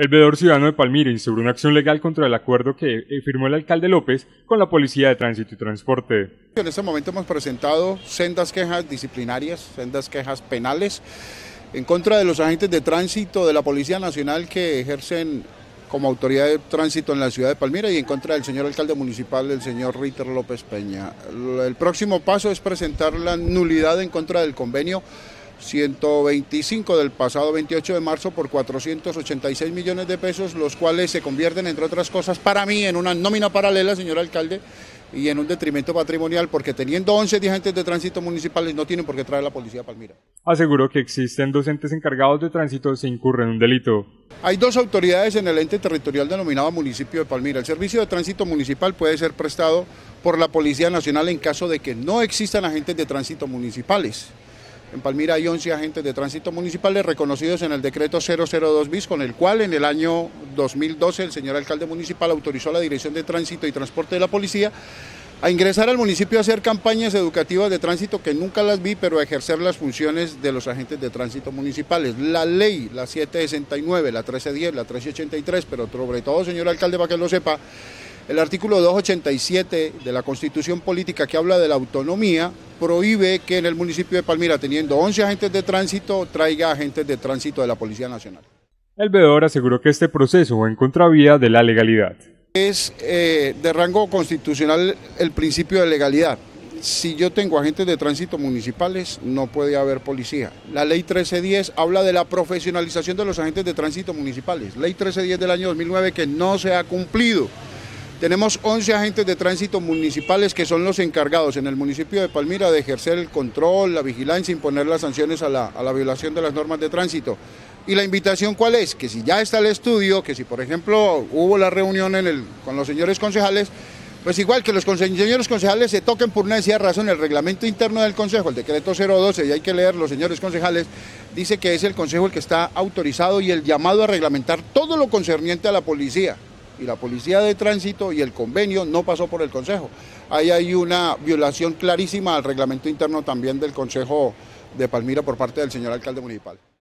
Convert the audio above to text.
El veedor ciudadano de Palmira instauró una acción legal contra el acuerdo que eh, firmó el alcalde López con la Policía de Tránsito y Transporte. En este momento hemos presentado sendas quejas disciplinarias, sendas quejas penales en contra de los agentes de tránsito de la Policía Nacional que ejercen como autoridad de tránsito en la ciudad de Palmira y en contra del señor alcalde municipal, el señor Ritter López Peña. El próximo paso es presentar la nulidad en contra del convenio 125 del pasado 28 de marzo por 486 millones de pesos, los cuales se convierten, entre otras cosas, para mí en una nómina paralela, señor alcalde, y en un detrimento patrimonial, porque teniendo 11 agentes de tránsito municipales no tienen por qué traer la policía a Palmira. Aseguró que existen docentes encargados de tránsito se incurre en un delito. Hay dos autoridades en el ente territorial denominado municipio de Palmira. El servicio de tránsito municipal puede ser prestado por la Policía Nacional en caso de que no existan agentes de tránsito municipales. En Palmira hay 11 agentes de tránsito municipales reconocidos en el decreto 002 bis, con el cual en el año 2012 el señor alcalde municipal autorizó a la Dirección de Tránsito y Transporte de la Policía a ingresar al municipio a hacer campañas educativas de tránsito que nunca las vi, pero a ejercer las funciones de los agentes de tránsito municipales. La ley, la 769, la 1310, la 1383, pero sobre todo, señor alcalde, para que lo sepa, el artículo 287 de la Constitución Política que habla de la autonomía prohíbe que en el municipio de Palmira, teniendo 11 agentes de tránsito, traiga agentes de tránsito de la Policía Nacional. El veedor aseguró que este proceso va en contravía de la legalidad. Es eh, de rango constitucional el principio de legalidad. Si yo tengo agentes de tránsito municipales, no puede haber policía. La ley 1310 habla de la profesionalización de los agentes de tránsito municipales. Ley 1310 del año 2009 que no se ha cumplido. Tenemos 11 agentes de tránsito municipales que son los encargados en el municipio de Palmira de ejercer el control, la vigilancia, imponer las sanciones a la, violación de las normas de tránsito. Y la invitación cuál es? Que si ya está el estudio, que si por ejemplo hubo la reunión con los señores concejales, pues igual que los señores concejales se toquen por una decía razón el reglamento interno del Consejo, el decreto 012, y hay que leer los señores concejales, dice que es el Consejo el que está autorizado y el llamado a reglamentar todo lo concerniente a la policía y la Policía de Tránsito y el convenio no pasó por el Consejo. Ahí hay una violación clarísima al reglamento interno también del Consejo de Palmira por parte del señor alcalde municipal.